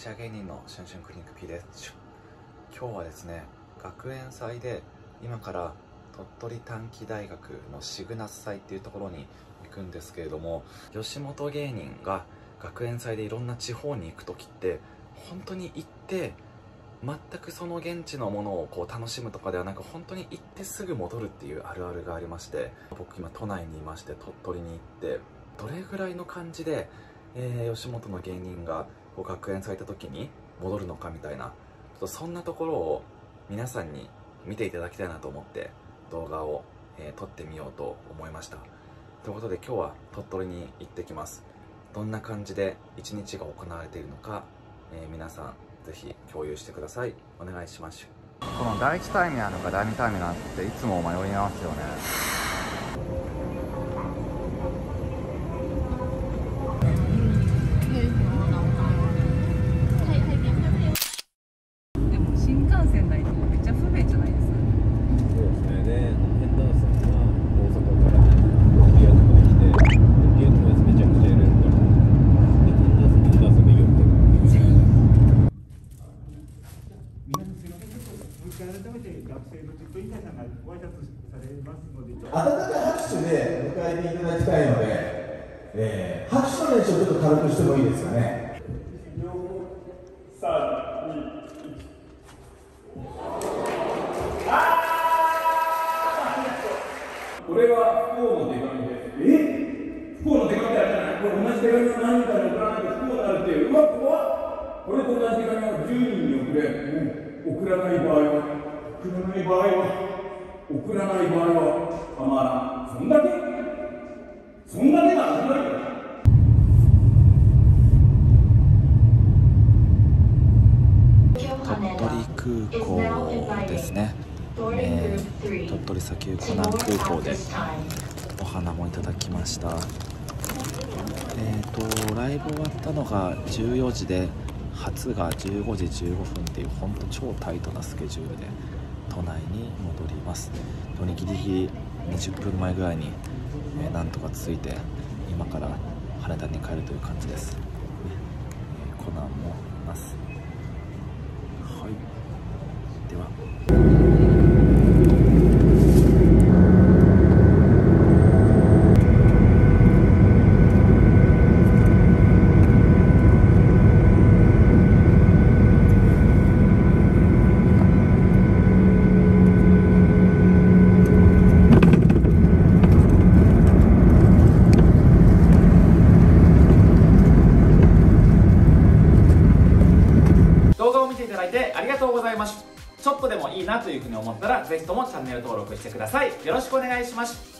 シャ芸人のシュンシュンクリニック P です今日はですね学園祭で今から鳥取短期大学のシグナス祭っていうところに行くんですけれども吉本芸人が学園祭でいろんな地方に行く時って本当に行って全くその現地のものをこう楽しむとかではなく本当に行ってすぐ戻るっていうあるあるがありまして僕今都内にいまして鳥取に行ってどれぐらいの感じで、えー、吉本の芸人がこう学園祭行った時に戻るのかみたいなちょっとそんなところを皆さんに見ていただきたいなと思って動画を、えー、撮ってみようと思いました。ということで今日は鳥取に行ってきます。どんな感じで一日が行われているのか、えー、皆さんぜひ共有してください。お願いします。この第1ターミナルか第2ターミナルっていつも迷いますよね。めて学生のちょっと井さんがご挨拶されますので温かい拍手で迎えていただきたいので、えー、拍手の練習をちょっと軽くしてもいいですかね。3、2、これは不幸の手紙です。え不幸の手紙だじゃないこれ同じ手紙を何人かに送らないと不幸になるっていう。うわ、怖っこれと同じ手紙を10人に送れ。うん送らない場合は送らない場合は送らない場合は構わないそんだけそんだけが始まるよ鳥取空港ですね、えー、鳥取砂丘湖南空港でお花もいただきました。えーとライブ終わったのが14時で初が15時15分っていう本当超タイトなスケジュールで。都内に戻ります。土日ギリギリ20分前ぐらいに、えー、なんとか着いて今から羽田に帰るという感じです、えー、コナンもいます。はい。ではざいます。ちょっとでもいいなというふうに思ったら、ぜひともチャンネル登録してください。よろしくお願いします。